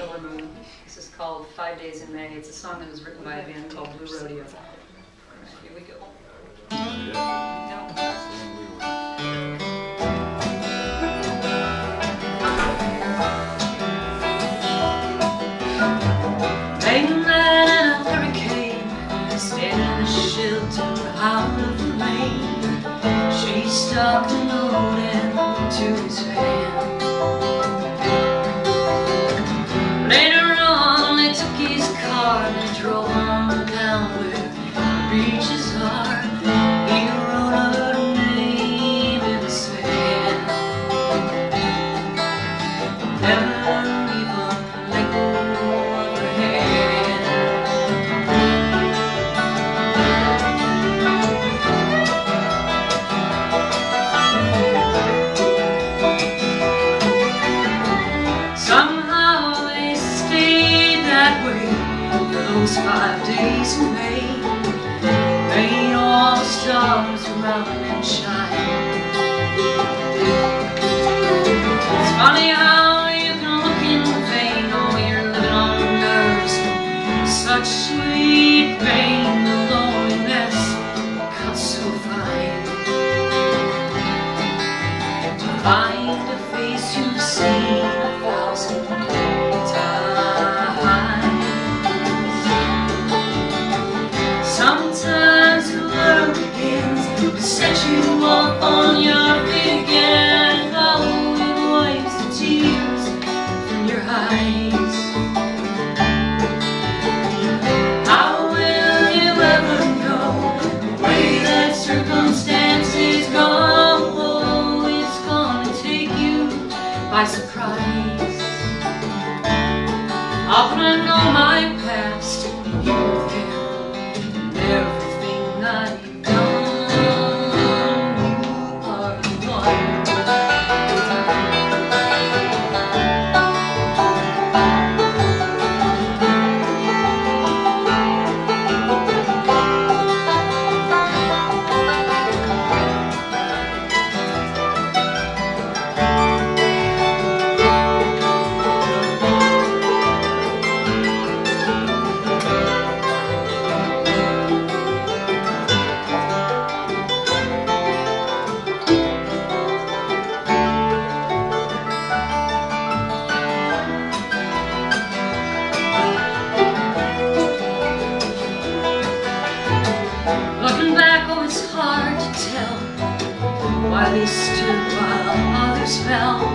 Killer Moon. This is called Five Days in May. It's a song that was written by a band called Blue Rodeo. Right, here we go. Stuck the note into his face. around and shine. It's funny how you can look in vain, oh, you're living on nerves, such sweet pain. often I know my past. You smell.